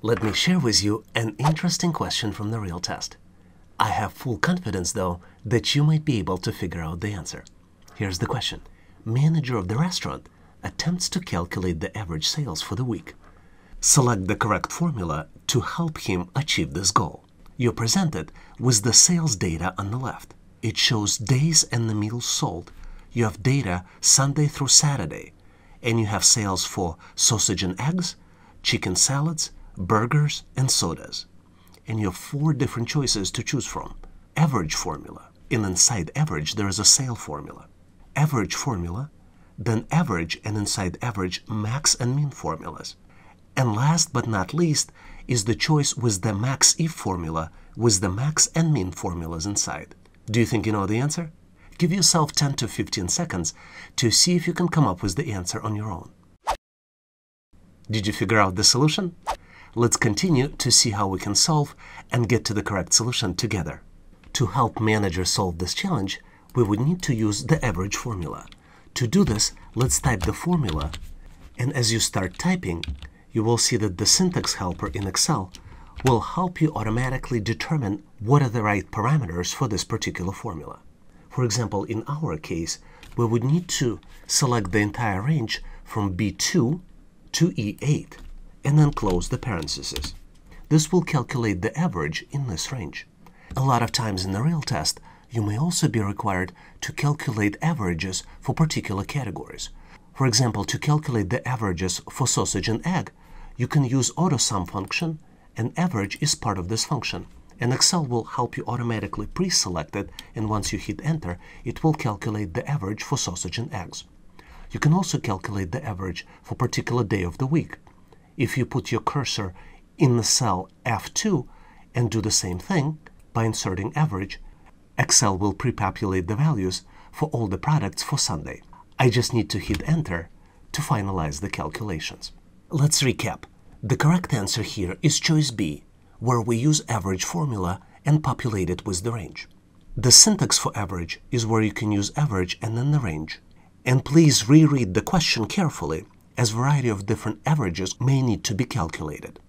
Let me share with you an interesting question from the real test. I have full confidence, though, that you might be able to figure out the answer. Here's the question. Manager of the restaurant attempts to calculate the average sales for the week. Select the correct formula to help him achieve this goal. You're presented with the sales data on the left. It shows days and the meals sold. You have data Sunday through Saturday, and you have sales for sausage and eggs, chicken salads, burgers, and sodas. And you have four different choices to choose from. Average formula. And inside average, there is a sale formula. Average formula, then average and inside average, max and mean formulas. And last but not least is the choice with the max if formula with the max and mean formulas inside. Do you think you know the answer? Give yourself 10 to 15 seconds to see if you can come up with the answer on your own. Did you figure out the solution? Let's continue to see how we can solve and get to the correct solution together. To help managers solve this challenge, we would need to use the average formula. To do this, let's type the formula, and as you start typing, you will see that the syntax helper in Excel will help you automatically determine what are the right parameters for this particular formula. For example, in our case, we would need to select the entire range from B2 to E8 and then close the parentheses. This will calculate the average in this range. A lot of times in the real test, you may also be required to calculate averages for particular categories. For example, to calculate the averages for sausage and egg, you can use AutoSum function, and average is part of this function. And Excel will help you automatically pre-select it, and once you hit enter, it will calculate the average for sausage and eggs. You can also calculate the average for particular day of the week. If you put your cursor in the cell F2 and do the same thing by inserting average, Excel will pre-populate the values for all the products for Sunday. I just need to hit enter to finalize the calculations. Let's recap. The correct answer here is choice B, where we use average formula and populate it with the range. The syntax for average is where you can use average and then the range. And please reread the question carefully as variety of different averages may need to be calculated.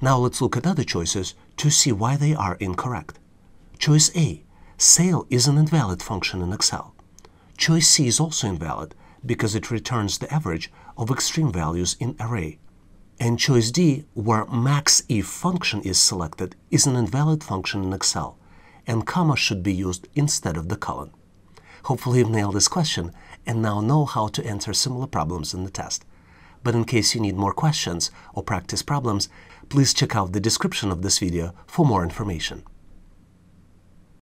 Now let's look at other choices to see why they are incorrect. Choice A, sale is an invalid function in Excel. Choice C is also invalid because it returns the average of extreme values in array. And choice D, where max if function is selected, is an invalid function in Excel, and comma should be used instead of the colon. Hopefully you've nailed this question and now know how to answer similar problems in the test. But in case you need more questions or practice problems, please check out the description of this video for more information.